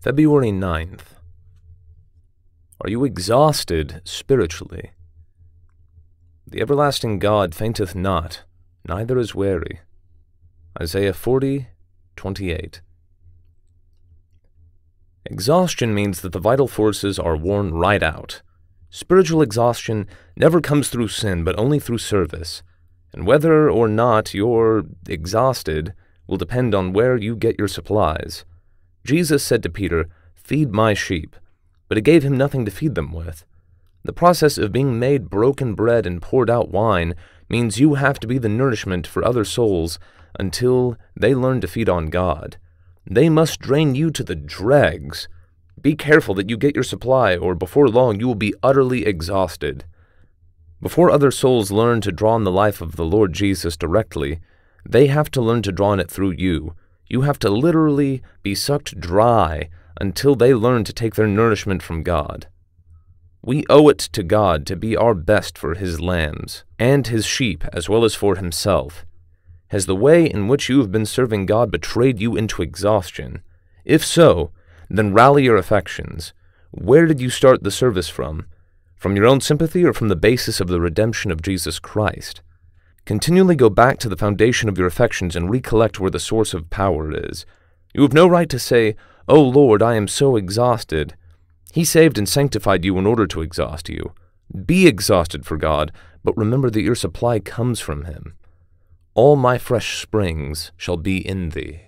February 9th. Are you exhausted spiritually? The everlasting God fainteth not, neither is weary. Isaiah 40, 28. Exhaustion means that the vital forces are worn right out. Spiritual exhaustion never comes through sin, but only through service. And whether or not you're exhausted will depend on where you get your supplies. Jesus said to Peter, Feed my sheep, but he gave him nothing to feed them with. The process of being made broken bread and poured out wine means you have to be the nourishment for other souls until they learn to feed on God. They must drain you to the dregs. Be careful that you get your supply, or before long you will be utterly exhausted. Before other souls learn to draw on the life of the Lord Jesus directly, they have to learn to draw on it through you. You have to literally be sucked dry until they learn to take their nourishment from God. We owe it to God to be our best for His lambs and His sheep as well as for Himself. Has the way in which you have been serving God betrayed you into exhaustion? If so, then rally your affections. Where did you start the service from? From your own sympathy or from the basis of the redemption of Jesus Christ? Continually go back to the foundation of your affections and recollect where the source of power is. You have no right to say, O oh Lord, I am so exhausted. He saved and sanctified you in order to exhaust you. Be exhausted for God, but remember that your supply comes from Him. All my fresh springs shall be in thee.